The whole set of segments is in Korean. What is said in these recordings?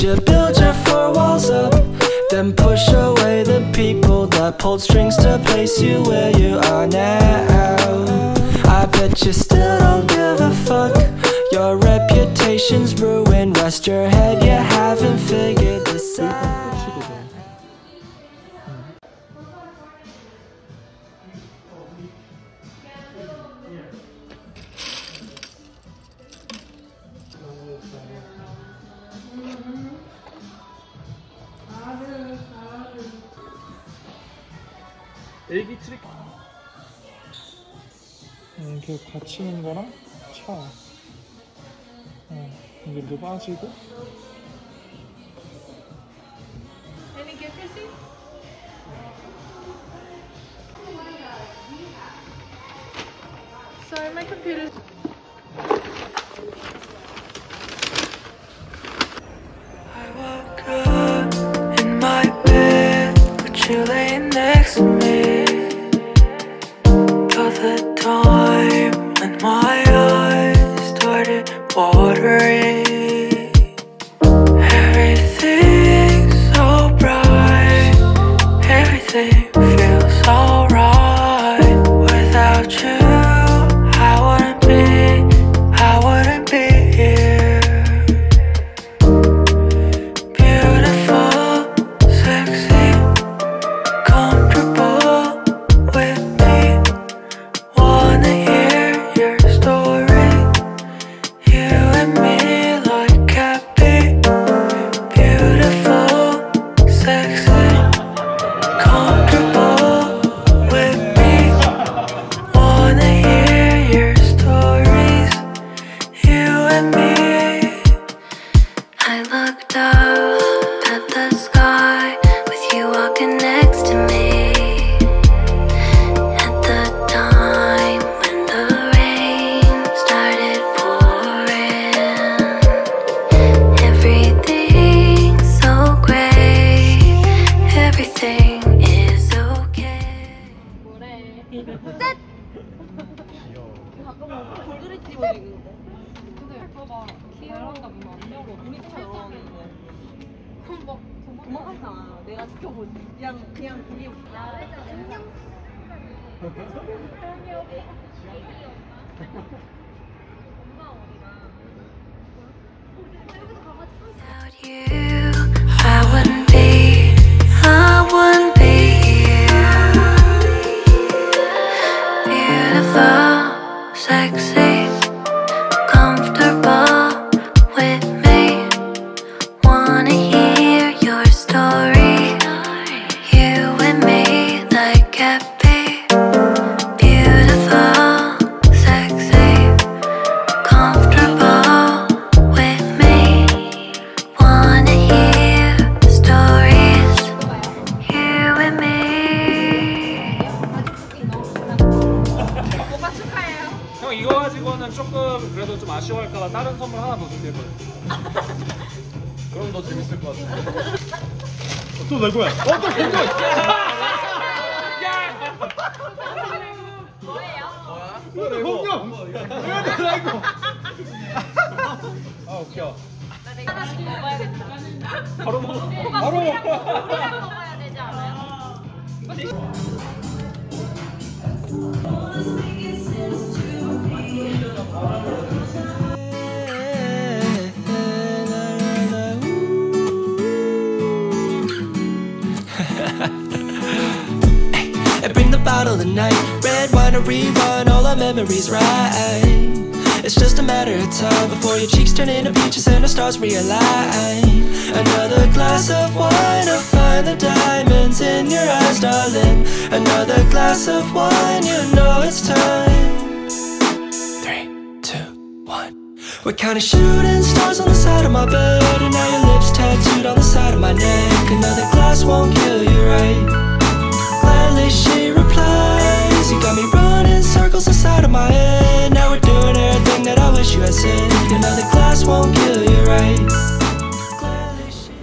You build your four walls up? Then push away the people that pulled strings to place you where you are now. I bet you still don't give a fuck. Your reputation's ruined. Rest your head, 애기 트릭 음, 이렇게 받치는 거랑 차 어, 이게 이렇게 빠지고 Any gift receipts? Sorry, my computer. 않아요. 내가 지켜보지. 그냥 그냥 그게 야 안녕. Without you, I 그럼 더 재밌을 것 같아 또내 거야 어 또 내 거야 뭐예요? 공룡! 왜 내가 이거 아 웃겨 하나씩 먹어야겠다. 바로 먹어 바로 먹어 먹어야 되지 않아요? And to all our memories right. It's just a matter of time before your cheeks turn into peaches and the stars realign. Another glass of wine to find the diamonds in your eyes, darling. Another glass of wine, you know it's time. Three, two, one. We're counting shooting stars on the side of my bed, and now your lips tattooed on the side of my neck. Another glass won't kill you, right? had said Another glass won't kill you, right? Gladly she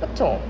그쵸? 여기 트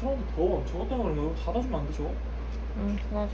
렁크 더워. 저것 때문에 닫아주면 안 되죠? 응, 그래.